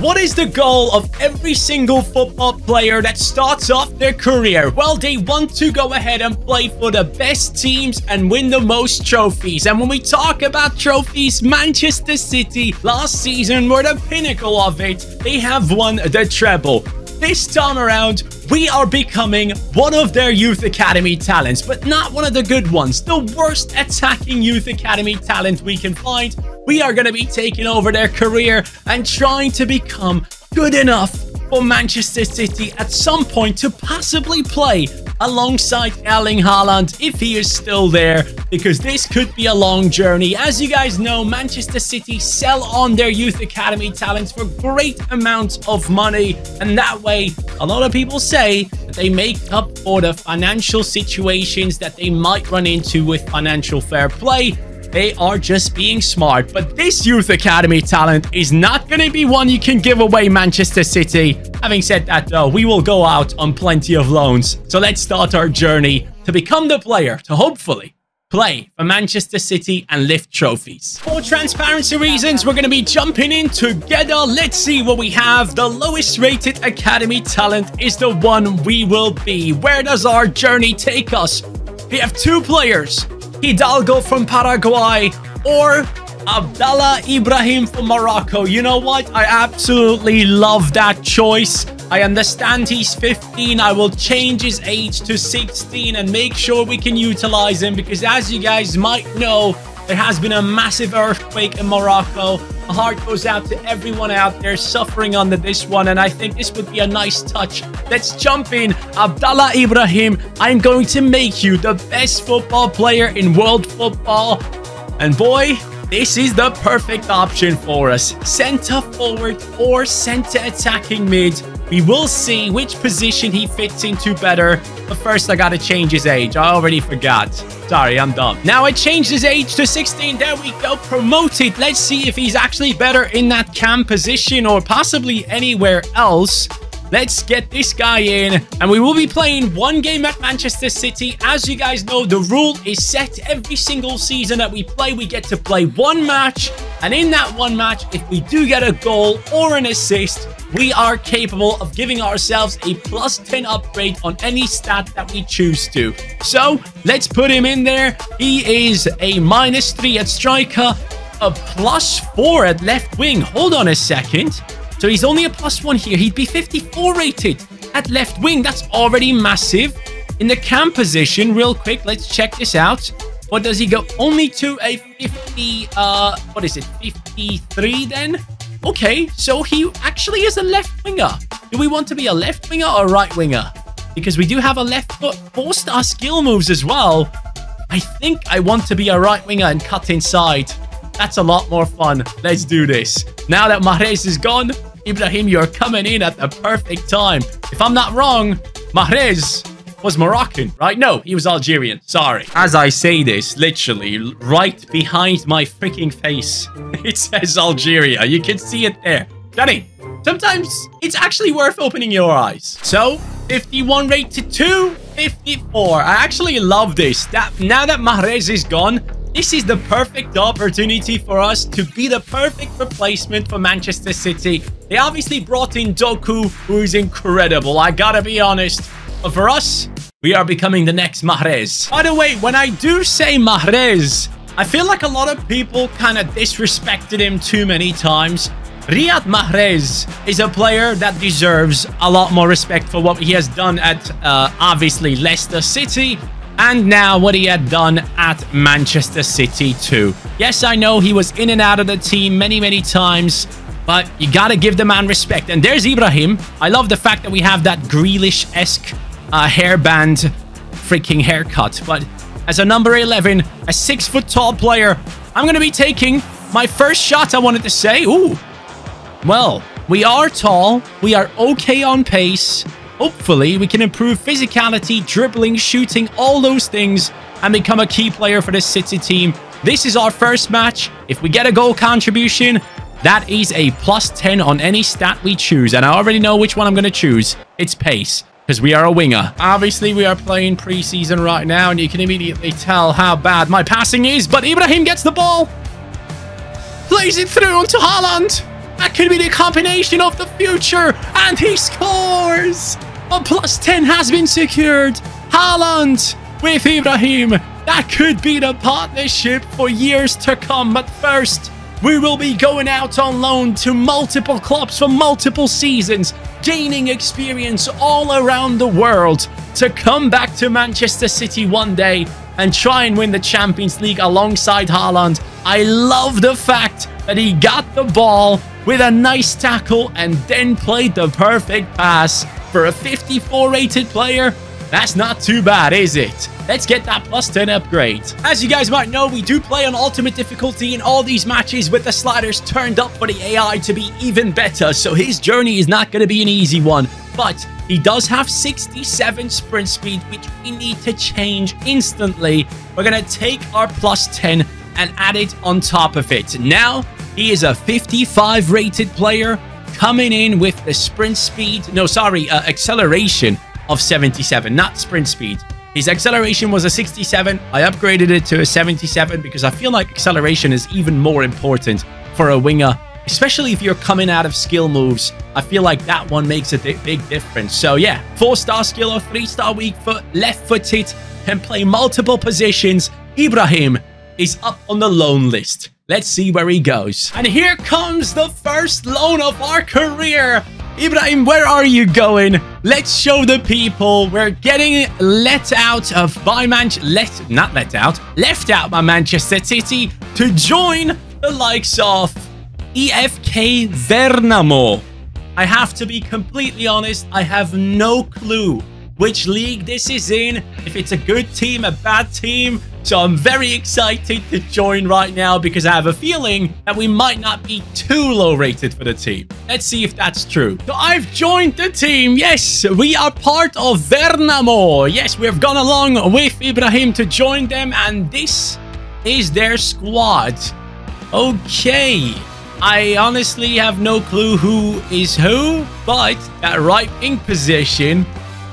What is the goal of every single football player that starts off their career? Well, they want to go ahead and play for the best teams and win the most trophies. And when we talk about trophies, Manchester City last season were the pinnacle of it. They have won the treble. This time around, we are becoming one of their youth academy talents, but not one of the good ones. The worst attacking youth academy talent we can find. We are going to be taking over their career and trying to become good enough for Manchester City at some point to possibly play alongside Erling Haaland if he is still there because this could be a long journey. As you guys know, Manchester City sell on their youth academy talents for great amounts of money and that way a lot of people say that they make up for the financial situations that they might run into with financial fair play they are just being smart. But this Youth Academy talent is not going to be one you can give away Manchester City. Having said that, though, we will go out on plenty of loans. So let's start our journey to become the player to hopefully play for Manchester City and lift trophies. For transparency reasons, we're going to be jumping in together. Let's see what we have. The lowest rated academy talent is the one we will be. Where does our journey take us? We have two players Hidalgo from Paraguay, or Abdallah Ibrahim from Morocco. You know what? I absolutely love that choice. I understand he's 15. I will change his age to 16 and make sure we can utilize him because as you guys might know, there has been a massive earthquake in Morocco. My heart goes out to everyone out there suffering under this one, and I think this would be a nice touch. Let's jump in. Abdallah Ibrahim, I'm going to make you the best football player in world football. And boy, this is the perfect option for us. Center forward or center attacking mid. We will see which position he fits into better. But first, I gotta change his age. I already forgot. Sorry, I'm dumb. Now I changed his age to 16. There we go. Promoted. Let's see if he's actually better in that cam position or possibly anywhere else. Let's get this guy in. And we will be playing one game at Manchester City. As you guys know, the rule is set every single season that we play. We get to play one match. And in that one match, if we do get a goal or an assist, we are capable of giving ourselves a plus 10 upgrade on any stat that we choose to. So let's put him in there. He is a minus 3 at striker, a plus 4 at left wing. Hold on a second. So he's only a plus 1 here. He'd be 54 rated at left wing. That's already massive. In the cam position, real quick, let's check this out. What does he go? Only to a 50, uh, what is it, 53 then? Okay, so he actually is a left winger. Do we want to be a left winger or right winger? Because we do have a left foot, four-star skill moves as well. I think I want to be a right winger and cut inside. That's a lot more fun. Let's do this. Now that Mahrez is gone, Ibrahim, you're coming in at the perfect time. If I'm not wrong, Mahrez was Moroccan, right? No, he was Algerian. Sorry. As I say this, literally, right behind my freaking face, it says Algeria. You can see it there. Danny, sometimes it's actually worth opening your eyes. So, 51 rated 2, 54. I actually love this. That Now that Mahrez is gone, this is the perfect opportunity for us to be the perfect replacement for Manchester City. They obviously brought in Doku, who is incredible. I gotta be honest. But for us, we are becoming the next Mahrez. By the way, when I do say Mahrez, I feel like a lot of people kind of disrespected him too many times. Riyad Mahrez is a player that deserves a lot more respect for what he has done at, uh, obviously, Leicester City and now what he had done at Manchester City too. Yes, I know he was in and out of the team many, many times, but you gotta give the man respect. And there's Ibrahim. I love the fact that we have that Grealish-esque uh, hairband freaking haircut. But as a number 11, a six foot tall player, I'm going to be taking my first shot I wanted to say. Ooh. Well, we are tall. We are okay on pace. Hopefully, we can improve physicality, dribbling, shooting, all those things, and become a key player for this City team. This is our first match. If we get a goal contribution, that is a plus 10 on any stat we choose. And I already know which one I'm going to choose. It's pace because we are a winger. Obviously, we are playing preseason right now, and you can immediately tell how bad my passing is. But Ibrahim gets the ball. Plays it through onto Haaland. That could be the combination of the future. And he scores. A plus 10 has been secured. Haaland with Ibrahim. That could be the partnership for years to come. But first, we will be going out on loan to multiple clubs for multiple seasons, gaining experience all around the world to come back to Manchester City one day and try and win the Champions League alongside Haaland. I love the fact that he got the ball with a nice tackle and then played the perfect pass. For a 54 rated player, that's not too bad, is it? Let's get that plus 10 upgrade. As you guys might know, we do play on ultimate difficulty in all these matches with the sliders turned up for the AI to be even better, so his journey is not going to be an easy one. But he does have 67 sprint speed, which we need to change instantly. We're going to take our plus 10 and add it on top of it. Now, he is a 55 rated player coming in with the sprint speed, no, sorry, uh, acceleration of 77, not sprint speed. His acceleration was a 67. I upgraded it to a 77 because I feel like acceleration is even more important for a winger, especially if you're coming out of skill moves. I feel like that one makes a big difference. So yeah, four-star skill or three-star weak foot, left-footed, can play multiple positions. Ibrahim is up on the loan list. Let's see where he goes. And here comes the first loan of our career. Ibrahim, where are you going? Let's show the people. We're getting let out of by Manchester, let not let out, left out by Manchester City to join the likes of EFK Värnamo. I have to be completely honest, I have no clue which league this is in, if it's a good team, a bad team. So I'm very excited to join right now because I have a feeling that we might not be too low rated for the team. Let's see if that's true. So I've joined the team. Yes, we are part of Värnamo. Yes, we've gone along with Ibrahim to join them and this is their squad. Okay. I honestly have no clue who is who, but that right wing position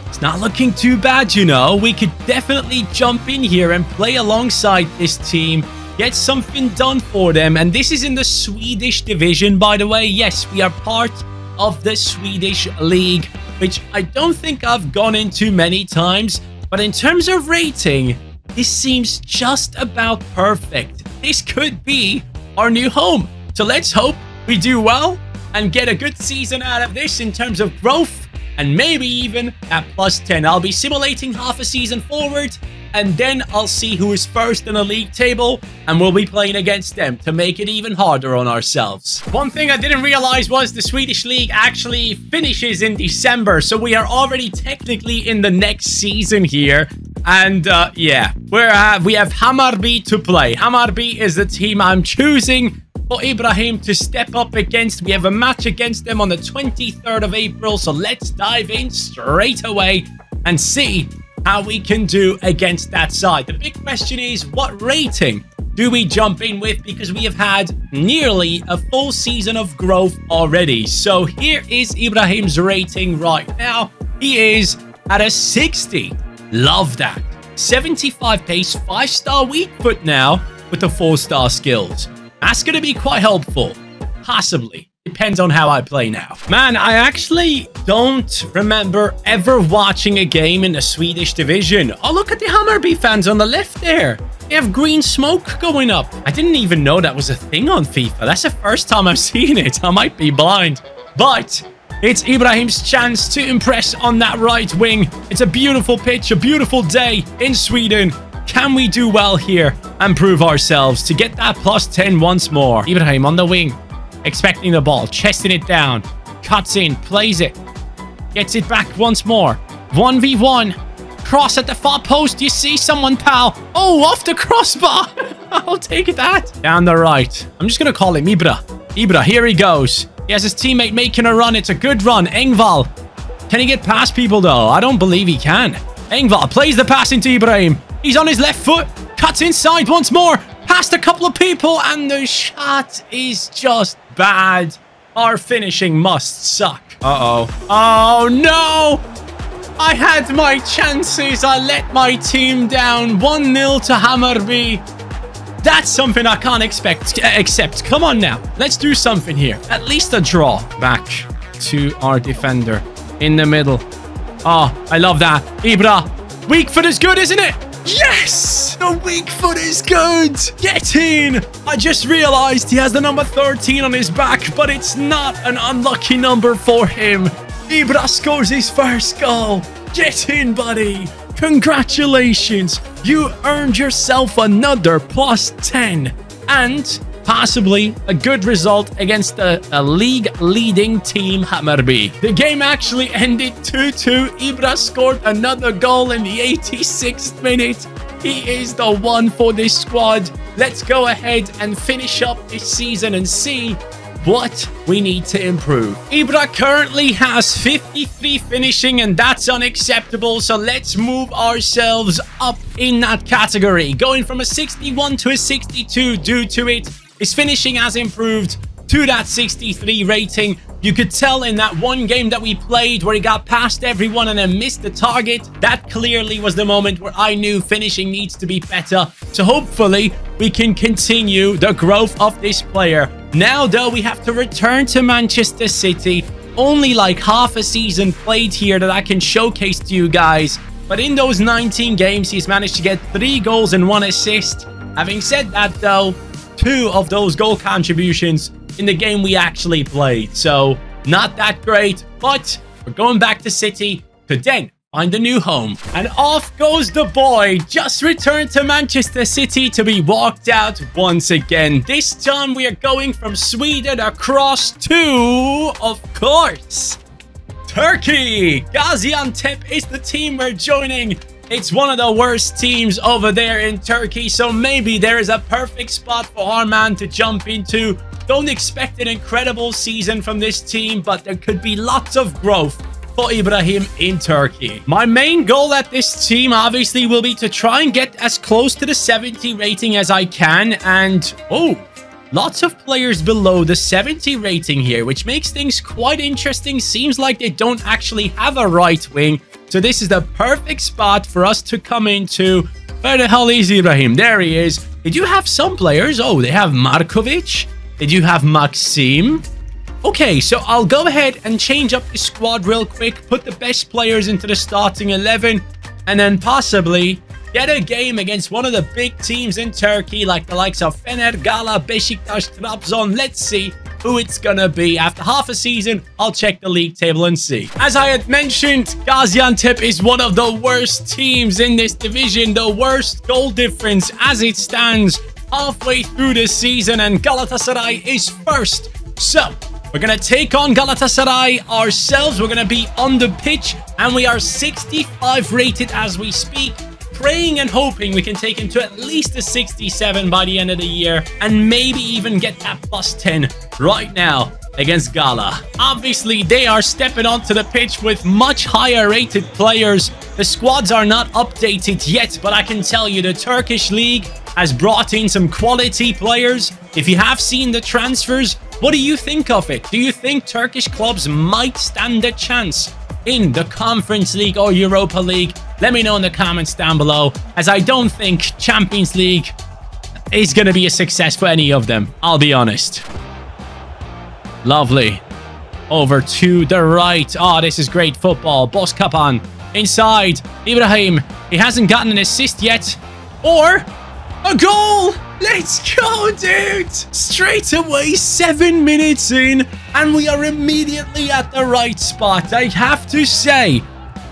it's not looking too bad, you know. We could definitely jump in here and play alongside this team. Get something done for them. And this is in the Swedish division, by the way. Yes, we are part of the Swedish league, which I don't think I've gone into many times. But in terms of rating, this seems just about perfect. This could be our new home. So let's hope we do well and get a good season out of this in terms of growth and maybe even at plus 10. I'll be simulating half a season forward, and then I'll see who is first in the league table, and we'll be playing against them to make it even harder on ourselves. One thing I didn't realize was the Swedish league actually finishes in December, so we are already technically in the next season here. And uh, yeah, we're, uh, we have Hammarby to play. Hammarby is the team I'm choosing for Ibrahim to step up against. We have a match against them on the 23rd of April, so let's dive in straight away and see how we can do against that side. The big question is, what rating do we jump in with? Because we have had nearly a full season of growth already. So here is Ibrahim's rating right now. He is at a 60. Love that. 75 pace, 5-star weak foot now with the 4-star skills. That's going to be quite helpful. Possibly. Depends on how I play now. Man, I actually don't remember ever watching a game in the Swedish division. Oh, look at the Hammarby fans on the left there. They have green smoke going up. I didn't even know that was a thing on FIFA. That's the first time I've seen it. I might be blind. But it's Ibrahim's chance to impress on that right wing. It's a beautiful pitch, a beautiful day in Sweden. Can we do well here and prove ourselves to get that plus 10 once more? Ibrahim on the wing, expecting the ball, chesting it down, cuts in, plays it, gets it back once more. 1v1, cross at the far post. You see someone, pal. Oh, off the crossbar. I'll take that. Down the right. I'm just going to call him Ibra. Ibra, here he goes. He has his teammate making a run. It's a good run. Engval. Can he get past people, though? I don't believe he can. Engval plays the pass into Ibrahim. He's on his left foot. Cuts inside once more. Past a couple of people. And the shot is just bad. Our finishing must suck. Uh-oh. Oh, no. I had my chances. I let my team down. 1-0 to Hammarby. That's something I can't expect, accept. Come on now. Let's do something here. At least a draw. Back to our defender in the middle. Oh, I love that. Ibra. Weak foot is good, isn't it? Yes! The weak foot is good! Get in! I just realized he has the number 13 on his back, but it's not an unlucky number for him. Ibra scores his first goal. Get in, buddy. Congratulations. You earned yourself another plus 10. And possibly a good result against a, a league-leading team, Hammarby. The game actually ended 2-2. Ibra scored another goal in the 86th minute. He is the one for this squad. Let's go ahead and finish up this season and see what we need to improve. Ibra currently has 53 finishing and that's unacceptable. So let's move ourselves up in that category. Going from a 61 to a 62 due to it his finishing has improved to that 63 rating. You could tell in that one game that we played where he got past everyone and then missed the target. That clearly was the moment where I knew finishing needs to be better. So hopefully we can continue the growth of this player. Now though, we have to return to Manchester City. Only like half a season played here that I can showcase to you guys. But in those 19 games, he's managed to get 3 goals and 1 assist. Having said that though, two of those goal contributions in the game we actually played. So not that great, but we're going back to City to then find a new home. And off goes the boy, just returned to Manchester City to be walked out once again. This time we are going from Sweden across to, of course, Turkey. Gaziantep is the team we're joining it's one of the worst teams over there in Turkey, so maybe there is a perfect spot for our man to jump into. Don't expect an incredible season from this team, but there could be lots of growth for Ibrahim in Turkey. My main goal at this team obviously will be to try and get as close to the 70 rating as I can and oh Lots of players below the 70 rating here, which makes things quite interesting. Seems like they don't actually have a right wing. So this is the perfect spot for us to come into. Where the hell is Ibrahim? There he is. Did you have some players? Oh, they have Markovic. Did you have Maxim? Okay, so I'll go ahead and change up the squad real quick. Put the best players into the starting 11. And then possibly get a game against one of the big teams in Turkey, like the likes of Fener, Gala, Besiktas, Trabzon. Let's see who it's gonna be. After half a season, I'll check the league table and see. As I had mentioned, Gaziantep is one of the worst teams in this division. The worst goal difference as it stands halfway through the season, and Galatasaray is first. So, we're going to take on Galatasaray ourselves. We're going to be on the pitch, and we are 65 rated as we speak praying and hoping we can take him to at least a 67 by the end of the year and maybe even get that plus 10 right now against Gala. Obviously, they are stepping onto the pitch with much higher rated players. The squads are not updated yet, but I can tell you the Turkish league has brought in some quality players. If you have seen the transfers, what do you think of it? Do you think Turkish clubs might stand a chance in the Conference League or Europa League? Let me know in the comments down below, as I don't think Champions League is going to be a success for any of them. I'll be honest. Lovely. Over to the right. Oh, this is great football. Bozkapan inside. Ibrahim. He hasn't gotten an assist yet. Or a goal. Let's go, dude. Straight away, seven minutes in, and we are immediately at the right spot. I have to say,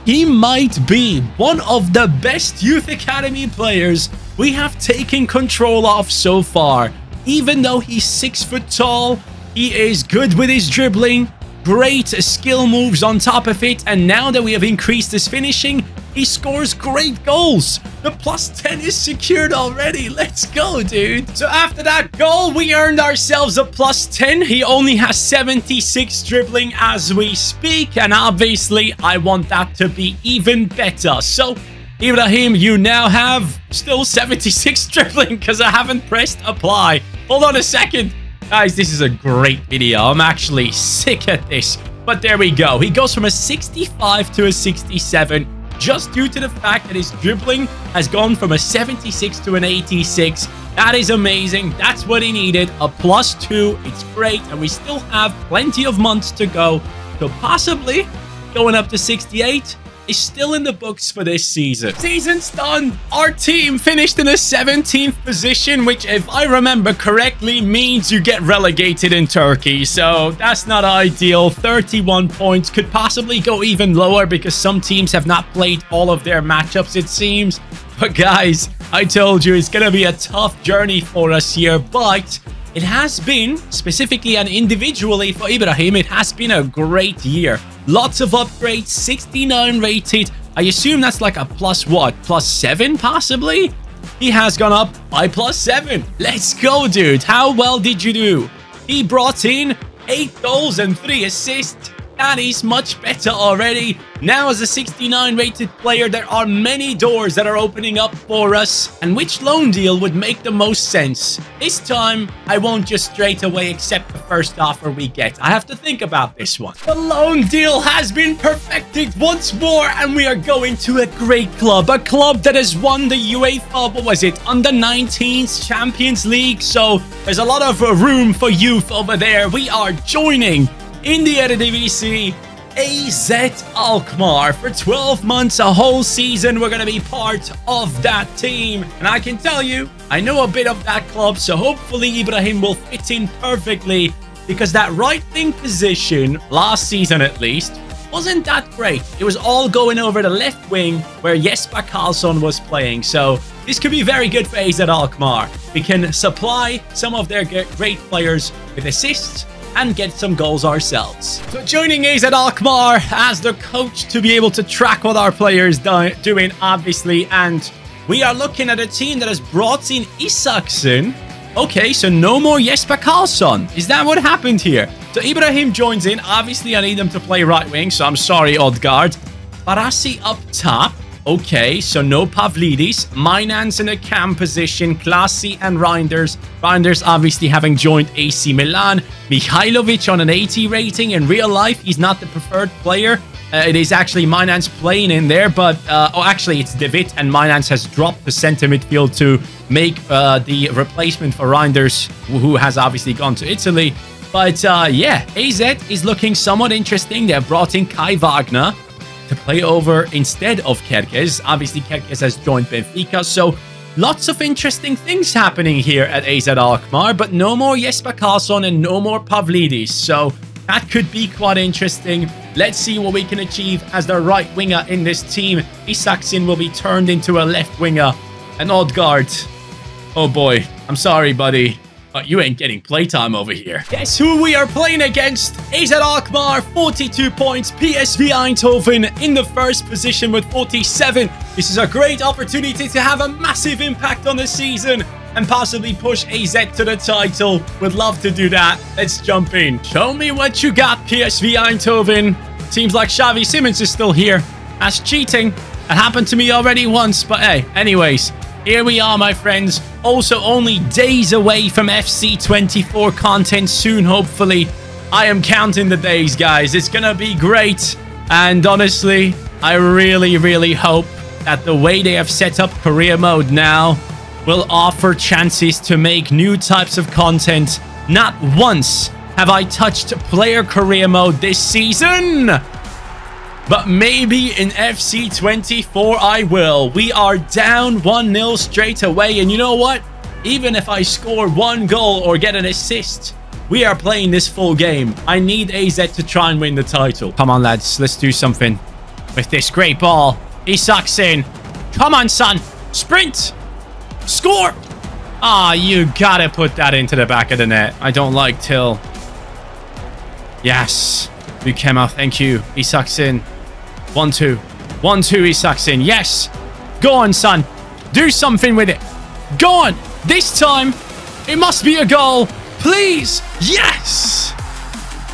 he might be one of the best Youth Academy players we have taken control of so far. Even though he's six foot tall, he is good with his dribbling, great skill moves on top of it, and now that we have increased his finishing, he scores great goals. The plus 10 is secured already. Let's go, dude. So after that goal, we earned ourselves a plus 10. He only has 76 dribbling as we speak. And obviously, I want that to be even better. So Ibrahim, you now have still 76 dribbling because I haven't pressed apply. Hold on a second. Guys, this is a great video. I'm actually sick at this. But there we go. He goes from a 65 to a 67 just due to the fact that his dribbling has gone from a 76 to an 86. That is amazing. That's what he needed. A plus two. It's great. And we still have plenty of months to go. So possibly going up to 68 is still in the books for this season. Season's done. Our team finished in the 17th position, which if I remember correctly means you get relegated in Turkey. So that's not ideal. 31 points could possibly go even lower because some teams have not played all of their matchups, it seems. But guys, I told you it's going to be a tough journey for us here, but it has been, specifically and individually for Ibrahim, it has been a great year. Lots of upgrades, 69 rated. I assume that's like a plus what? Plus 7 possibly? He has gone up by plus 7. Let's go, dude. How well did you do? He brought in 8 goals and 3 assists. That is much better already. Now as a 69 rated player, there are many doors that are opening up for us. And which loan deal would make the most sense? This time, I won't just straight away accept the first offer we get. I have to think about this one. The loan deal has been perfected once more and we are going to a great club. A club that has won the UEFA, what was it, under 19s Champions League. So there's a lot of uh, room for youth over there. We are joining in the Eredivisie, AZ Alkmaar. For 12 months, a whole season, we're going to be part of that team. And I can tell you, I know a bit of that club, so hopefully Ibrahim will fit in perfectly because that right wing position, last season at least, wasn't that great. It was all going over the left wing where Jesper Karlsson was playing. So this could be very good for AZ Alkmaar. We can supply some of their great players with assists and get some goals ourselves. So joining AZ Alkmaar as the coach to be able to track what our players do doing, obviously, and we are looking at a team that has brought in Isaacson. Okay, so no more Jesper Karlsson. Is that what happened here? So Ibrahim joins in. Obviously, I need them to play right wing, so I'm sorry, Odgaard. Barasi up top. Okay, so no Pavlidis. Mijnans in a cam position. Clasie and Reinders. Reinders obviously having joined AC Milan. Mihailovic on an 80 rating. In real life, he's not the preferred player. Uh, it is actually Mijnans playing in there, but... Uh, oh, actually, it's David, and Mijnans has dropped the center midfield to make uh, the replacement for Reinders, who has obviously gone to Italy. But uh, yeah, AZ is looking somewhat interesting. They've brought in Kai Wagner to play over instead of Kerkez. Obviously, Kerkez has joined Benfica, so lots of interesting things happening here at AZ Alkmaar, but no more Jesper Karlsson and no more Pavlidis, so that could be quite interesting. Let's see what we can achieve as the right winger in this team. Isaksin will be turned into a left winger. An Odgaard. Oh boy, I'm sorry, buddy. But you ain't getting playtime over here. Guess who we are playing against? AZ Alkmaar, 42 points. PSV Eindhoven in the first position with 47. This is a great opportunity to have a massive impact on the season and possibly push AZ to the title. Would love to do that. Let's jump in. Show me what you got, PSV Eindhoven. Seems like Xavi Simons is still here. That's cheating. It happened to me already once, but hey, anyways, here we are, my friends. Also, only days away from FC24 content soon, hopefully. I am counting the days, guys. It's gonna be great. And honestly, I really, really hope that the way they have set up career mode now will offer chances to make new types of content. Not once have I touched player career mode this season. But maybe in FC24 I will. We are down 1-0 straight away. And you know what? Even if I score one goal or get an assist, we are playing this full game. I need AZ to try and win the title. Come on, lads. Let's do something with this great ball. He sucks in. Come on, son. Sprint. Score. Ah, oh, you gotta put that into the back of the net. I don't like Til. Yes. Beukema, thank you. He sucks in. One, two. One, two, he sucks in. Yes. Go on, son. Do something with it. Go on. This time, it must be a goal. Please. Yes.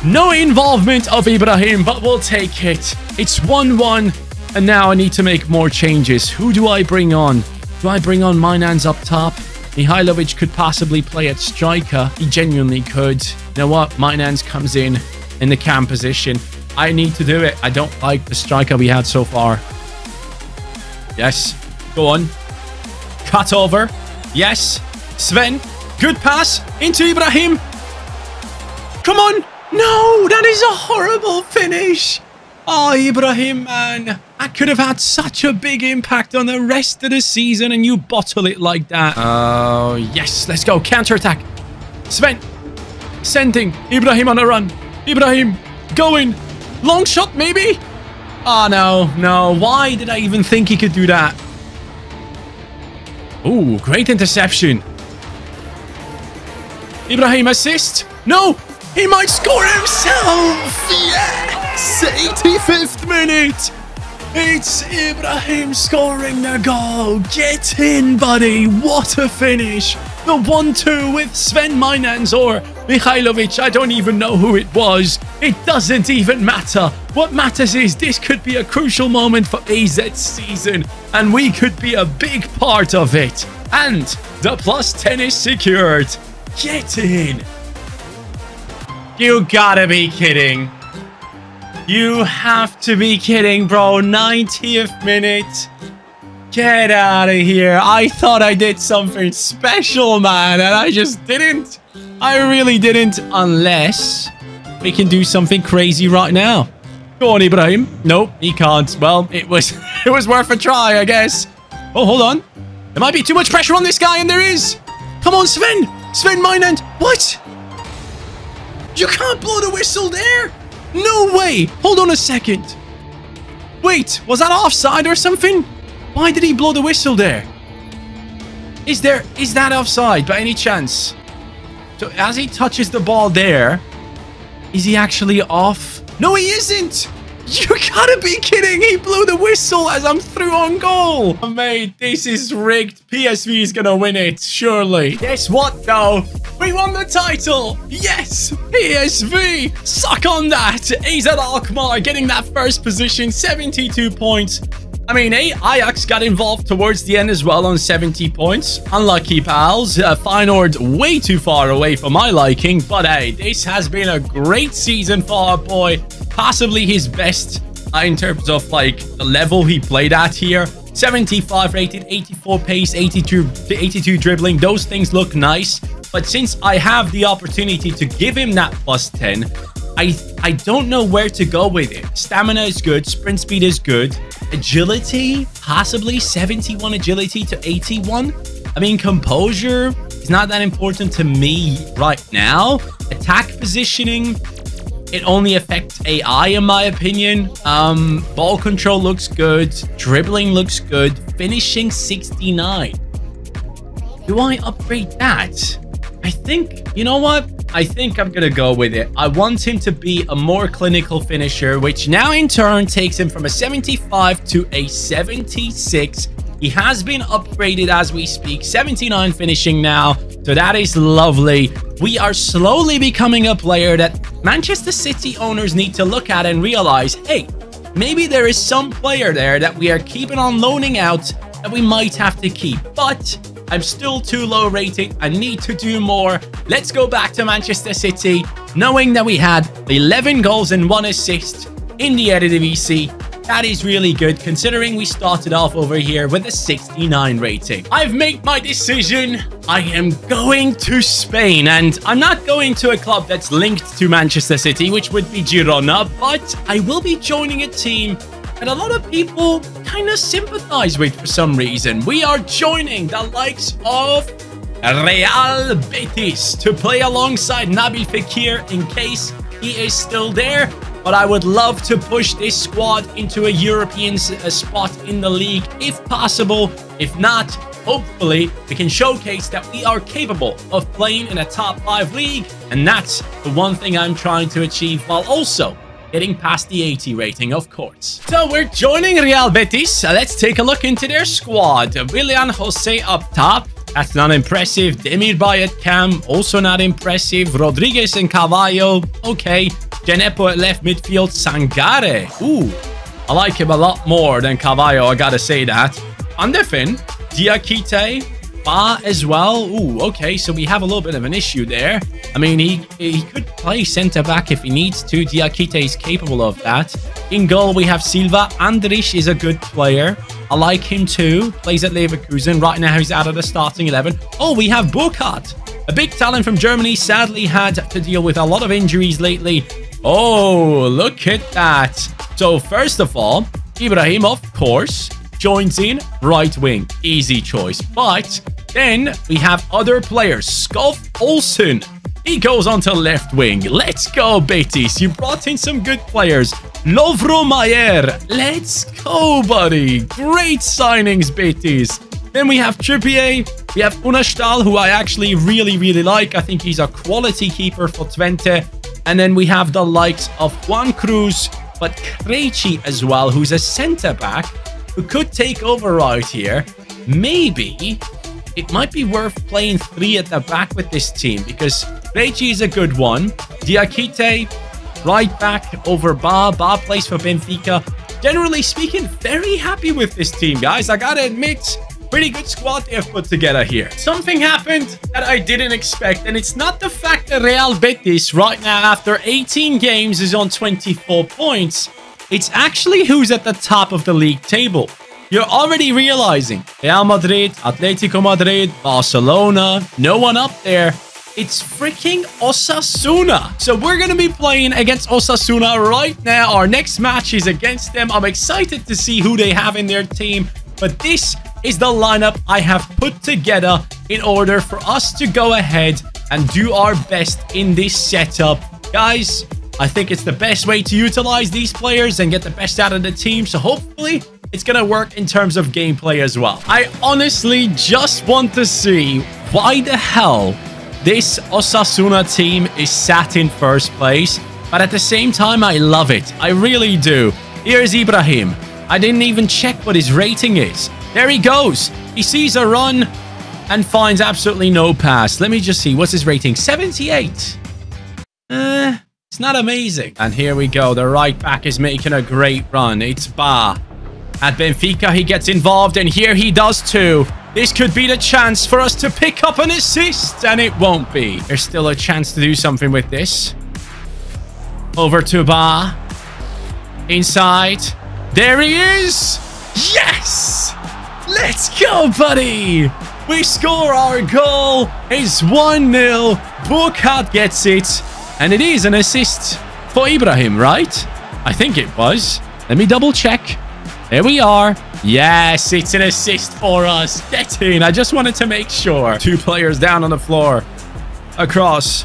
No involvement of Ibrahim, but we'll take it. It's 1-1. And now I need to make more changes. Who do I bring on? Do I bring on Mijnans up top? Mihailovic could possibly play at striker. He genuinely could. You know what? Mijnans comes in in the cam position. I need to do it. I don't like the striker we had so far. Yes. Go on. Cut over. Yes. Sven, good pass into Ibrahim. Come on. No, that is a horrible finish. Oh, Ibrahim, man. That could have had such a big impact on the rest of the season and you bottle it like that. Oh, yes. Let's go. Counter-attack. Sven. Sending. Ibrahim on a run. Ibrahim. Going. Long shot, maybe? Oh, no. No. Why did I even think he could do that? Ooh, great interception. Ibrahim assist. No, he might score himself. Yes, 85th minute. It's Ibrahim scoring the goal. Get in, buddy. What a finish. The 1-2 with Sven Mijnans or Mihailovic. I don't even know who it was. It doesn't even matter. What matters is this could be a crucial moment for AZ's season, and we could be a big part of it. And the plus 10 is secured. Get in. You gotta be kidding. You have to be kidding, bro. 90th minute. Get out of here. I thought I did something special, man, and I just didn't. I really didn't, unless we can do something crazy right now. Go on, Ibrahim. Nope, he can't. Well, it was it was worth a try, I guess. Oh, hold on. There might be too much pressure on this guy, and there is. Come on, Sven. Sven Mijnans. What? You can't blow the whistle there. No way! Hold on a second. Wait, was that offside or something? Why did he blow the whistle there? Is there... Is that offside by any chance? So as he touches the ball there, is he actually off? No, he isn't! You gotta be kidding! He blew the whistle as I'm through on goal! Oh, mate, this is rigged. PSV is gonna win it, surely. Guess what, though? We won the title! Yes! PSV! Suck on that! AZ Alkmaar getting that first position, 72 points. I mean, Ajax got involved towards the end as well on 70 points. Unlucky pals. Uh, Feyenoord way too far away for my liking. But hey, this has been a great season for our boy possibly his best uh, in terms of like the level he played at here. 75 rated, 84 pace, 82, 82 dribbling. Those things look nice. But since I have the opportunity to give him that plus 10, I, I don't know where to go with it. Stamina is good. Sprint speed is good. Agility, possibly 71 agility to 81. I mean, composure is not that important to me right now. Attack positioning, it only affects AI in my opinion. Um, ball control looks good. Dribbling looks good. Finishing 69. Do I upgrade that? I think, you know what? I think I'm going to go with it. I want him to be a more clinical finisher, which now in turn takes him from a 75 to a 76. He has been upgraded as we speak. 79 finishing now. So that is lovely. We are slowly becoming a player that Manchester City owners need to look at and realize, hey, maybe there is some player there that we are keeping on loaning out that we might have to keep. But I'm still too low rating. I need to do more. Let's go back to Manchester City, knowing that we had 11 goals and 1 assist in the Eredivisie that is really good considering we started off over here with a 69 rating. I've made my decision. I am going to Spain and I'm not going to a club that's linked to Manchester City, which would be Girona, but I will be joining a team that a lot of people kind of sympathize with for some reason. We are joining the likes of Real Betis to play alongside Nabil Fekir in case he is still there but I would love to push this squad into a European spot in the league if possible. If not, hopefully we can showcase that we are capable of playing in a top 5 league, and that's the one thing I'm trying to achieve while also getting past the 80 rating, of course. So we're joining Real Betis. Uh, let's take a look into their squad. Willian Jose up top. That's not impressive. Demirbay at cam, also not impressive. Rodriguez and Carvalho, okay. Djenepo at left midfield. Sangare. Ooh, I like him a lot more than Carvalho, I gotta say that. Underfin. Diakite. Ba as well. Ooh, okay, so we have a little bit of an issue there. I mean, he, he could play centre-back if he needs to. Diakite is capable of that. In goal, we have Silva. Andrich is a good player. I like him too. Plays at Leverkusen. Right now, he's out of the starting 11. Oh, we have Burkardt. A big talent from Germany. Sadly, had to deal with a lot of injuries lately. Oh, look at that. So, first of all, Ibrahim, of course, joins in right wing. Easy choice. But then we have other players. Skov Olsen. He goes on to left wing. Let's go, Betis. You brought in some good players. Lovro Majer. Let's go, buddy. Great signings, Betis. Then we have Trippier. We have Unnerstall, who I actually really, really like. I think he's a quality keeper for Twente. And then we have the likes of Juan Cruz, but Krejci as well, who's a centre-back who could take over right here. Maybe it might be worth playing three at the back with this team because Krejci is a good one. Diakite, right back over Ba. Ba plays for Benfica. Generally speaking, very happy with this team, guys. I gotta admit, pretty good squad they have put together here. Something happened that I didn't expect, and it's not the fact that Real Betis right now, after 18 games, is on 24 points. It's actually who's at the top of the league table. You're already realizing Real Madrid, Atletico Madrid, Barcelona, no one up there. It's freaking Osasuna. So we're going to be playing against Osasuna right now. Our next match is against them. I'm excited to see who they have in their team. But this is the lineup I have put together in order for us to go ahead and do our best in this setup. Guys, I think it's the best way to utilize these players and get the best out of the team. So hopefully it's going to work in terms of gameplay as well. I honestly just want to see why the hell this Osasuna team is sat in first place. But at the same time, I love it. I really do. Here's Ibrahim. I didn't even check what his rating is. There he goes. He sees a run and finds absolutely no pass. Let me just see. What's his rating? 78. Eh, it's not amazing. And here we go. The right back is making a great run. It's Ba. At Benfica, he gets involved, and here he does too. This could be the chance for us to pick up an assist, and it won't be. There's still a chance to do something with this. Over to Ba. Inside. There he is! Yes! Let's go, buddy! We score our goal. It's 1-0. Burkardt gets it. And it is an assist for Ibrahim, right? I think it was. Let me double check. There we are. Yes, it's an assist for us. Get in. I just wanted to make sure. Two players down on the floor. Across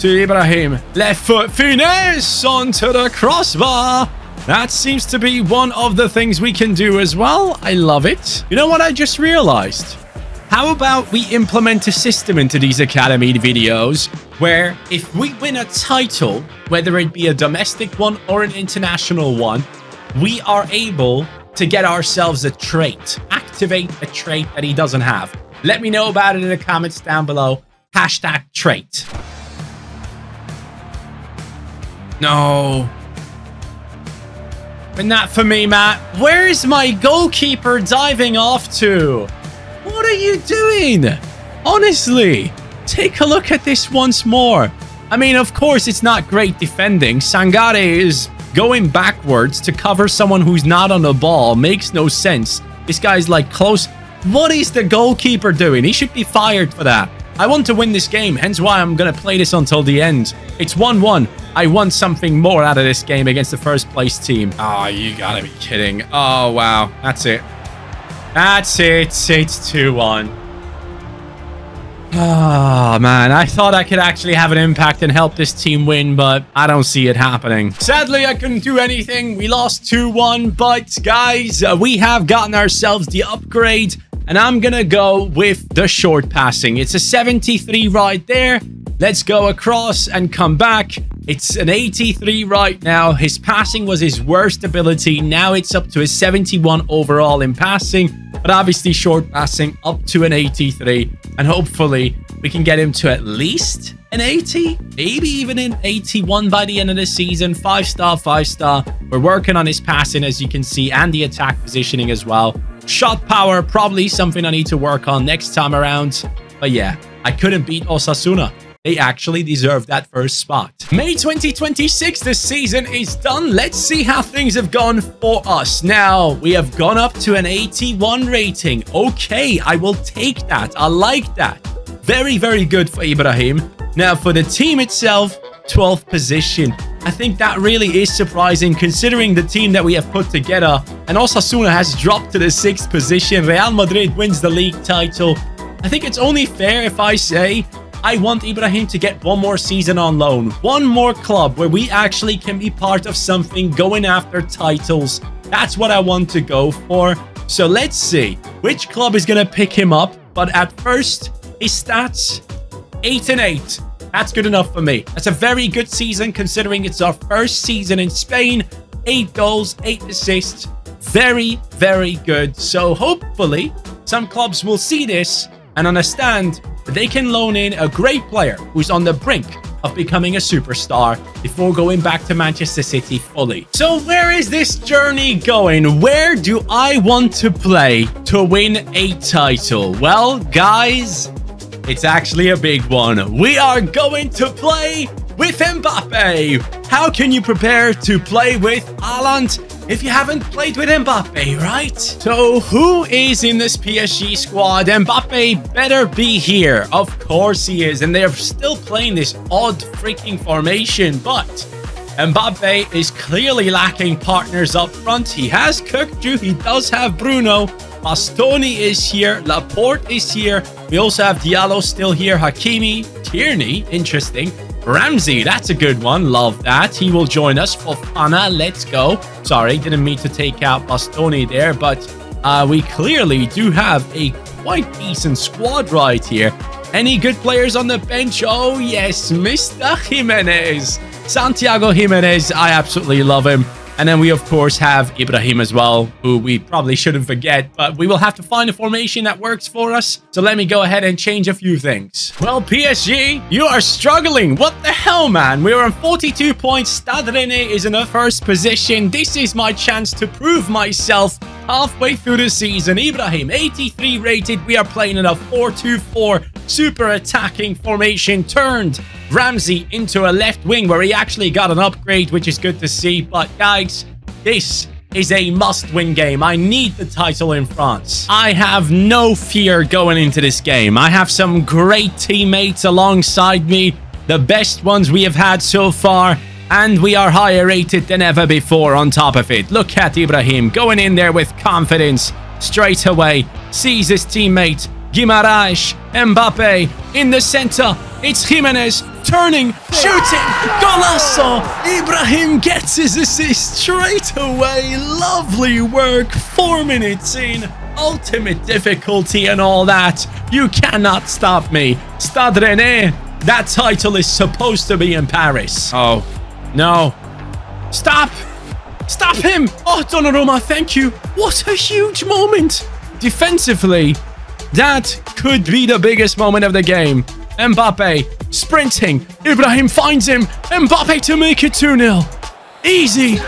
to Ibrahim. Left foot finesse onto the crossbar. That seems to be one of the things we can do as well. I love it. You know what I just realized? How about we implement a system into these Academy videos where if we win a title, whether it be a domestic one or an international one, we are able to get ourselves a trait. Activate a trait that he doesn't have. Let me know about it in the comments down below. Hashtag trait. No. And not for me, Matt. Where's my goalkeeper diving off to? What are you doing? Honestly, take a look at this once more. I mean, of course, it's not great defending. Sangare is going backwards to cover someone who's not on the ball. Makes no sense. This guy's like close. What is the goalkeeper doing? He should be fired for that. I want to win this game, hence why I'm going to play this until the end. It's 1-1. I want something more out of this game against the first place team. Oh, you gotta be kidding. Oh, wow. That's it. That's it. It's 2-1. Oh, man. I thought I could actually have an impact and help this team win, but I don't see it happening. Sadly, I couldn't do anything. We lost 2-1, but guys, uh, we have gotten ourselves the upgrade and I'm going to go with the short passing. It's a 73 right there. Let's go across and come back. It's an 83 right now. His passing was his worst ability. Now it's up to a 71 overall in passing. But obviously short passing up to an 83. And hopefully we can get him to at least an 80, maybe even an 81 by the end of the season. Five star, five star. We're working on his passing, as you can see, and the attack positioning as well. Shot power, probably something I need to work on next time around. But yeah, I couldn't beat Osasuna. They actually deserve that first spot. May 2026, the season is done. Let's see how things have gone for us. Now, we have gone up to an 81 rating. Okay, I will take that. I like that. Very, very good for Ibrahim. Now, for the team itself, 12th position. I think that really is surprising considering the team that we have put together. And Osasuna has dropped to the 6th position. Real Madrid wins the league title. I think it's only fair if I say I want Ibrahim to get one more season on loan. One more club where we actually can be part of something going after titles. That's what I want to go for. So let's see which club is going to pick him up. But at first, his stats, 8 and 8. That's good enough for me. That's a very good season considering it's our first season in Spain. 8 goals, 8 assists. Very, very good. So hopefully, some clubs will see this and understand they can loan in a great player who's on the brink of becoming a superstar before going back to Manchester City fully. So where is this journey going? Where do I want to play to win a title? Well, guys, it's actually a big one. We are going to play with Mbappe. How can you prepare to play with Haaland if you haven't played with Mbappe, right? So who is in this PSG squad? Mbappe better be here. Of course he is. And they're still playing this odd freaking formation, but Mbappe is clearly lacking partners up front. He has Kökçü. He does have Bruno. Bastoni is here. Laporte is here. We also have Diallo still here. Hakimi, Tierney, interesting. Ramsey, that's a good one. Love that. He will join us. Fofana, let's go. Sorry, didn't mean to take out Bastoni there, but uh, we clearly do have a quite decent squad right here. Any good players on the bench? Oh, yes, Mr. Jimenez. Santiago Jimenez, I absolutely love him. And then we, of course, have Ibrahim as well, who we probably shouldn't forget, but we will have to find a formation that works for us. So let me go ahead and change a few things. Well, PSG, you are struggling. What the hell, man? We're on 42 points. Stade Rennais is in the first position. This is my chance to prove myself halfway through the season. Ibrahim, 83 rated. We are playing in a 4-2-4 super attacking formation turned Ramsey into a left wing where he actually got an upgrade, which is good to see. But guys, this is a must-win game. I need the title in France. I have no fear going into this game. I have some great teammates alongside me, the best ones we have had so far, and we are higher rated than ever before on top of it. Look at Ibrahim going in there with confidence straight away, sees his teammate, Guimaraes, Mbappe in the center. It's Jimenez turning, shooting, golazo. Ibrahim gets his assist straight away. Lovely work. Four minutes in. Ultimate difficulty and all that. You cannot stop me. Stade Rennais. That title is supposed to be in Paris. Oh, no. Stop. Stop him. Oh, Donnarumma, thank you. What a huge moment. Defensively, that could be the biggest moment of the game. Mbappe sprinting. Ibrahim finds him. Mbappe to make it 2-0. Easy.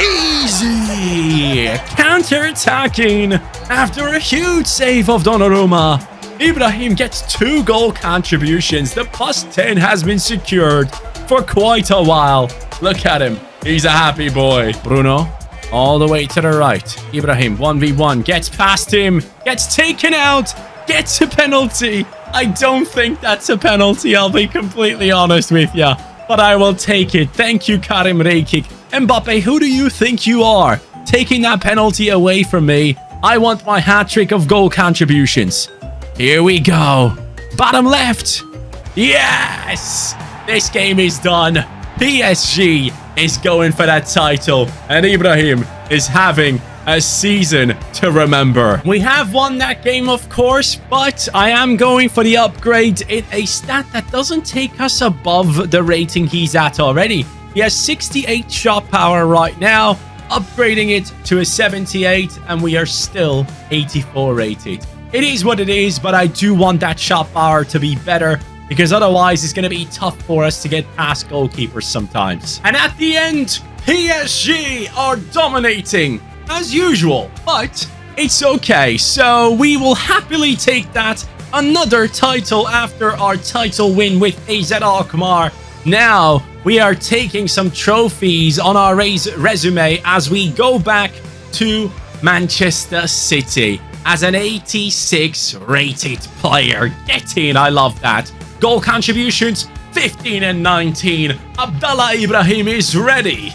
Easy. Counter-attacking after a huge save of Donnarumma. Ibrahim gets two goal contributions. The plus 10 has been secured for quite a while. Look at him. He's a happy boy. Bruno all the way to the right. Ibrahim, 1v1, gets past him, gets taken out, gets a penalty. I don't think that's a penalty, I'll be completely honest with you. But I will take it. Thank you, Karim Rekik. Mbappe, who do you think you are? Taking that penalty away from me. I want my hat-trick of goal contributions. Here we go. Bottom left. Yes! This game is done. PSG is going for that title. And Ibrahim is having a season to remember. We have won that game, of course, but I am going for the upgrade in a stat that doesn't take us above the rating he's at already. He has 68 shot power right now, upgrading it to a 78, and we are still 84 rated. It is what it is, but I do want that shot power to be better because otherwise it's going to be tough for us to get past goalkeepers sometimes. And at the end, PSG are dominating as usual, but it's okay. So we will happily take that another title after our title win with AZ Alkmaar. Now, we are taking some trophies on our res resume as we go back to Manchester City as an 86 rated player. Get in, I love that. Goal contributions 15 and 19. Abdallah Ibrahim is ready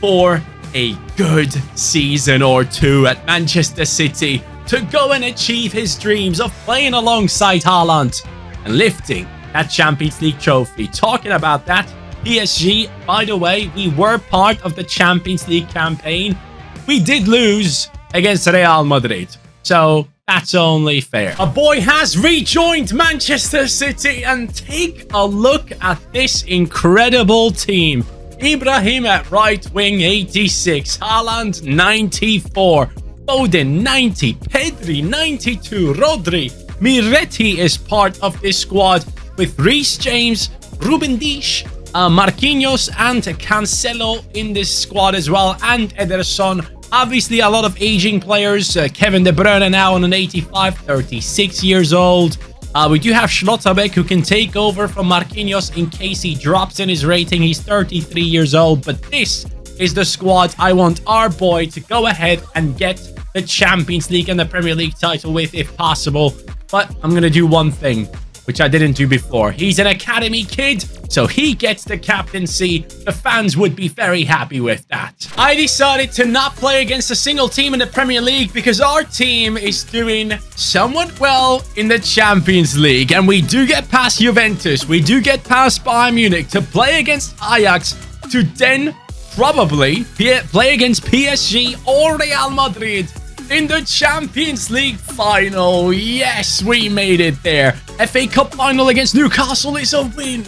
for a good season or two at Manchester City to go and achieve his dreams of playing alongside Haaland and lifting that Champions League trophy. Talking about that, PSG, by the way, we were part of the Champions League campaign. We did lose against Real Madrid. So that's only fair. A boy has rejoined Manchester City and take a look at this incredible team. Ibrahim at right wing 86, Haaland 94, Foden 90, Pedri 92, Rodri, Miretti is part of this squad with Reece James, Ruben Dias, uh, Marquinhos and Cancelo in this squad as well, and Ederson Obviously, a lot of aging players. Uh, Kevin De Bruyne now on an 85, 36 years old. Uh, we do have Schlotterbeck who can take over from Marquinhos in case he drops in his rating. He's 33 years old. But this is the squad I want our boy to go ahead and get the Champions League and the Premier League title with if possible. But I'm going to do one thing which I didn't do before. He's an academy kid, so he gets the captaincy. The fans would be very happy with that. I decided to not play against a single team in the Premier League because our team is doing somewhat well in the Champions League. And we do get past Juventus. We do get past Bayern Munich to play against Ajax to then probably play against PSG or Real Madrid in the Champions League final. Yes, we made it there. FA Cup final against Newcastle is a win.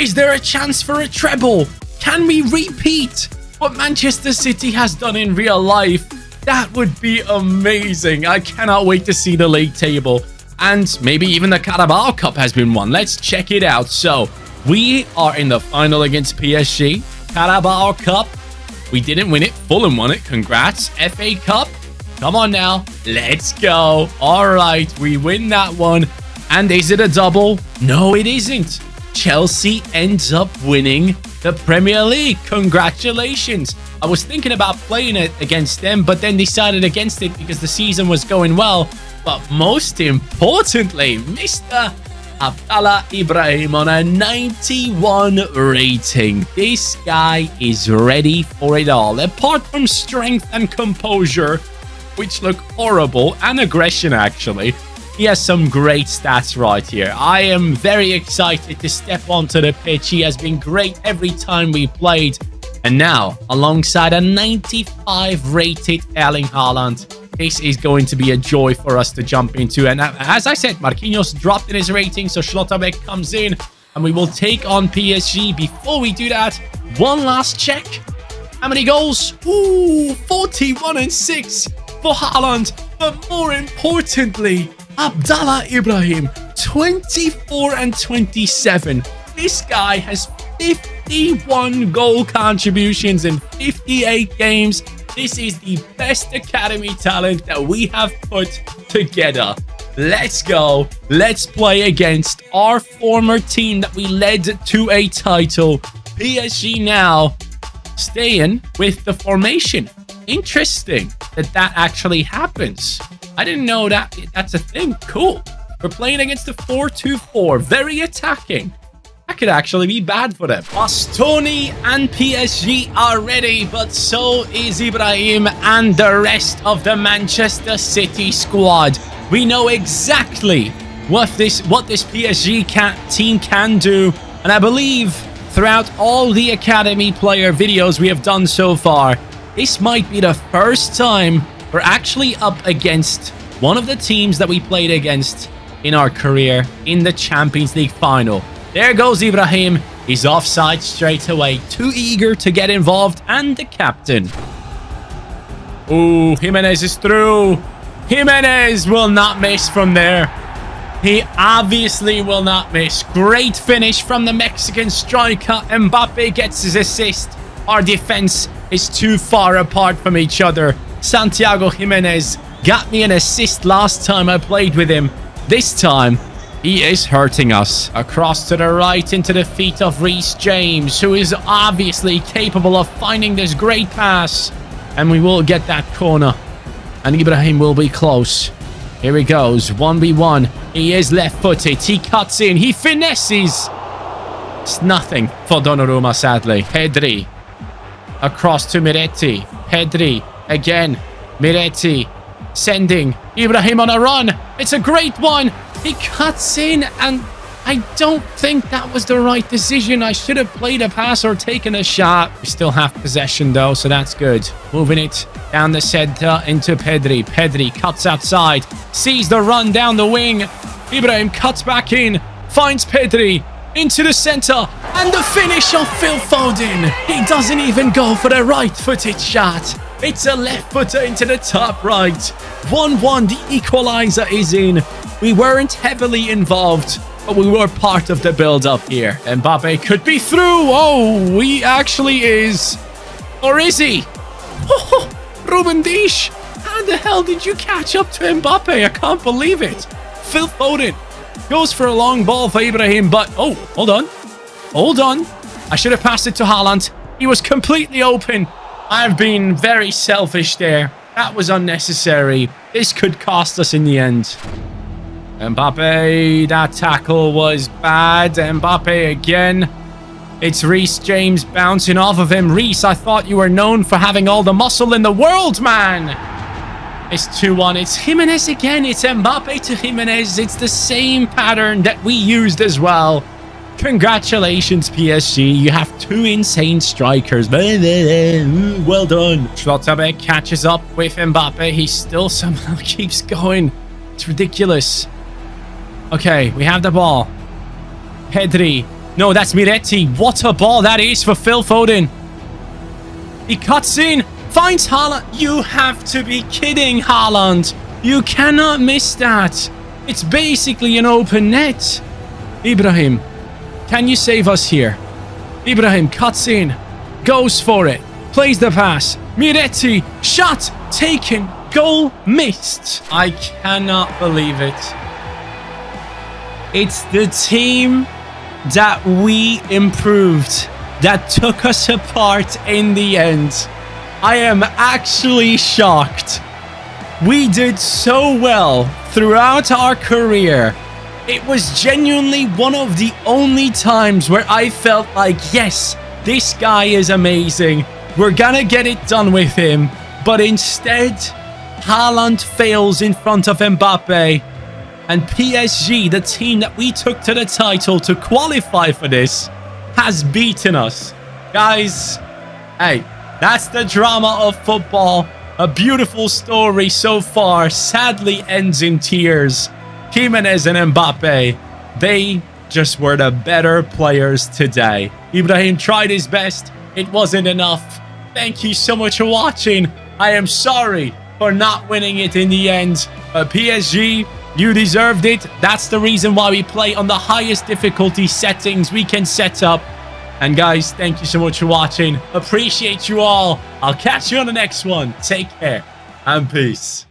Is there a chance for a treble? Can we repeat what Manchester City has done in real life? That would be amazing. I cannot wait to see the league table. And maybe even the Carabao Cup has been won. Let's check it out. So, we are in the final against PSG. Carabao Cup. We didn't win it. Fulham won it. Congrats. FA Cup. Come on now. Let's go. All right. We win that one. And is it a double? No, it isn't. Chelsea ends up winning the Premier League. Congratulations. I was thinking about playing it against them, but then decided against it because the season was going well. But most importantly, Mr. Abdallah Ibrahim on a 91 rating. This guy is ready for it all. Apart from strength and composure, which look horrible, and aggression, actually. He has some great stats right here. I am very excited to step onto the pitch. He has been great every time we played. And now, alongside a 95 rated Erling Haaland, this is going to be a joy for us to jump into. And as I said, Marquinhos dropped in his rating, so Schlotterbeck comes in and we will take on PSG. Before we do that, one last check. How many goals? Ooh, 41 and 6 for Haaland, but more importantly, Abdallah Ibrahim, 24 and 27. This guy has 51 goal contributions in 58 games. This is the best academy talent that we have put together. Let's go. Let's play against our former team that we led to a title. PSG now staying with the formation. Interesting that that actually happens. I didn't know that that's a thing. Cool. We're playing against the 4-2-4. Very attacking. That could actually be bad for them. Bastoni and PSG are ready, but so is Ibrahim and the rest of the Manchester City squad. We know exactly what this what this PSG can, team can do, and I believe throughout all the academy player videos we have done so far, this might be the first time we're actually up against one of the teams that we played against in our career in the Champions League final. There goes Ibrahim. He's offside straight away. Too eager to get involved. And the captain. Ooh, Jimenez is through. Jimenez will not miss from there. He obviously will not miss. Great finish from the Mexican striker. Mbappe gets his assist. Our defense is too far apart from each other. Santiago Jimenez got me an assist last time I played with him. This time, He is hurting us. Across to the right into the feet of Reece James, who is obviously capable of finding this great pass. And we will get that corner. And Ibrahim will be close. Here he goes. 1v1. He is left-footed. He cuts in. He finesses. It's nothing for Donnarumma, sadly. Pedri. Across to Miretti. Pedri. Again. Miretti. Sending. Ibrahim on a run. It's a great one. He cuts in and I don't think that was the right decision. I should have played a pass or taken a shot. We still have possession though, so that's good. Moving it down the center into Pedri. Pedri cuts outside, sees the run down the wing. Ibrahim cuts back in, finds Pedri into the center, and the finish of Phil Foden. He doesn't even go for the right-footed shot. It's a left footer into the top right. 1-1, the equalizer is in. We weren't heavily involved, but we were part of the build-up here. Mbappe could be through. Oh, he actually is. Or is he? Oh, Ruben Dias. How the hell did you catch up to Mbappe? I can't believe it. Phil Foden goes for a long ball for Ibrahim, but... Oh, hold on. Hold on. I should have passed it to Haaland. He was completely open. I've been very selfish there. That was unnecessary. This could cost us in the end. Mbappe, that tackle was bad. Mbappe again. It's Reece James bouncing off of him. Reece, I thought you were known for having all the muscle in the world, man. It's 2-1. It's Jimenez again. It's Mbappe to Jimenez. It's the same pattern that we used as well. Congratulations, PSG. You have two insane strikers. Well done. Schlotterbeck catches up with Mbappe. He still somehow keeps going. It's ridiculous. Okay, we have the ball. Pedri. No, that's Miretti. What a ball that is for Phil Foden. He cuts in. Finds Haaland. You have to be kidding, Haaland. You cannot miss that. It's basically an open net. Ibrahim, can you save us here? Ibrahim cuts in. Goes for it. Plays the pass. Miretti. Shot. Taken. Goal missed. I cannot believe it. It's the team that we improved that took us apart in the end. I am actually shocked. We did so well throughout our career. It was genuinely one of the only times where I felt like, yes, this guy is amazing. We're gonna get it done with him. But instead, Haaland fails in front of Mbappe and PSG, the team that we took to the title to qualify for this, has beaten us. Guys, hey, that's the drama of football. A beautiful story so far sadly ends in tears. Jimenez and Mbappe, they just were the better players today. Ibrahim tried his best. It wasn't enough. Thank you so much for watching. I am sorry for not winning it in the end. But PSG, you deserved it. That's the reason why we play on the highest difficulty settings we can set up. And guys, thank you so much for watching. Appreciate you all. I'll catch you on the next one. Take care and peace.